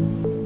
you.